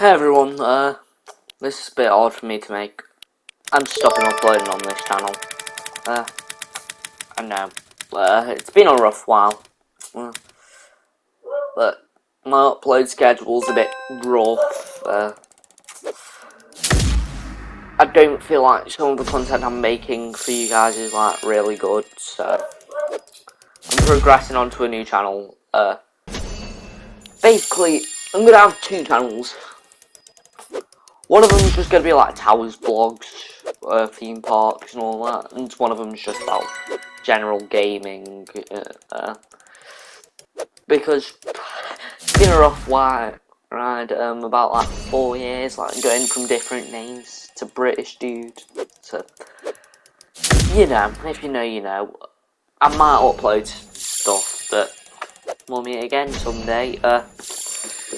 Hey everyone, uh, this is a bit odd for me to make. I'm stopping uploading on this channel. Uh, I know. Uh, it's been a rough while. Uh, but my upload schedule's a bit rough. Uh, I don't feel like some of the content I'm making for you guys is like really good, so I'm progressing onto a new channel. Uh, basically, I'm gonna have two channels. One of them's just gonna be like towers blogs, uh, theme parks and all that, and one of them's just about general gaming. Uh, uh, because been a rough ride, ride um, about like four years, like going from different names to British dude. to you know, if you know, you know. I might upload stuff, but we'll meet again someday. Uh,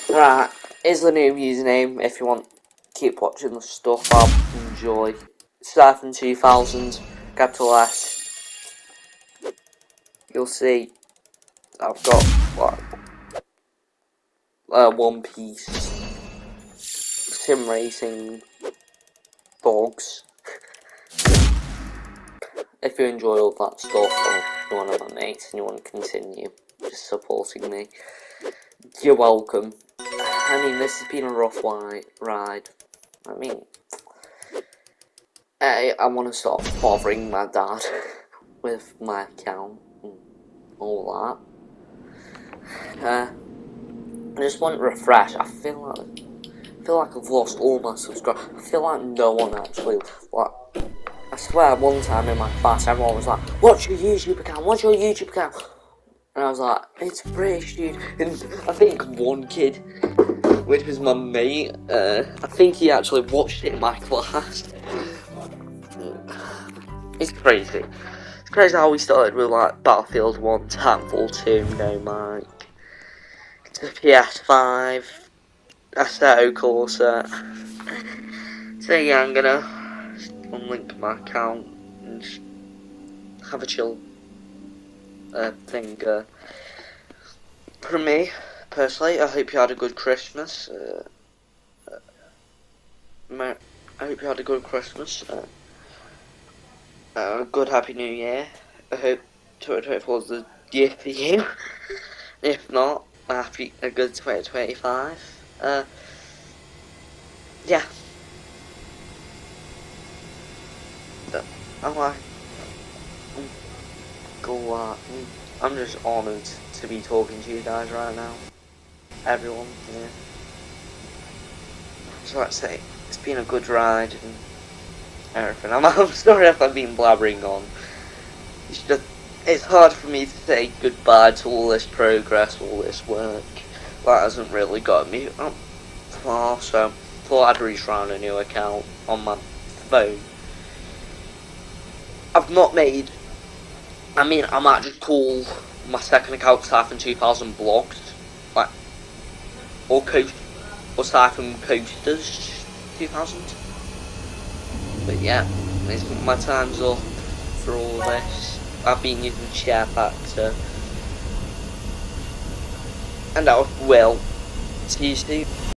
right, here's the new username if you want keep watching the stuff I enjoy. Syphon 2000, capital S. You'll see I've got like uh, One Piece, sim racing, dogs. if you enjoy all that stuff, or you're one of my mates and you want to continue just supporting me, you're welcome. I mean, this has been a rough ride. I mean, I, I want to stop bothering my dad with my account and all that. Uh, I just want to refresh. I feel like I feel like I've lost all my subscribers. I feel like no one actually like. I swear, one time in my class, everyone was like, "What's your YouTube account? What's your YouTube account?" And I was like, "It's British, dude." And I think one kid which was my mate. Uh, I think he actually watched it in my class. It's crazy. It's crazy how we started with like Battlefield 1, Titanfall 2, No Mike, to PS5, Assetto Corsa. So yeah, I'm gonna unlink my account and have a chill uh, thing. Uh, for me, personally, I hope you had a good Christmas. Uh, uh, I hope you had a good Christmas. Uh, a good Happy New Year. I hope 2024 is the year for you. if not, a happy a good 2025. Uh, yeah. Uh, I'm. Uh, I'm just honoured to be talking to you guys right now everyone. Yeah. So let's say it's been a good ride and everything. I'm, I'm sorry if I've been blabbering on. It's just it's hard for me to say goodbye to all this progress, all this work. That hasn't really got me up far, so thought I'd restart a new account on my phone. I've not made. I mean, I might just call my second account Syphon 2000 blocked or coast or Syphon Coasters 2000. But yeah, my time's up for all this. I've been using share factor. And I will see you soon.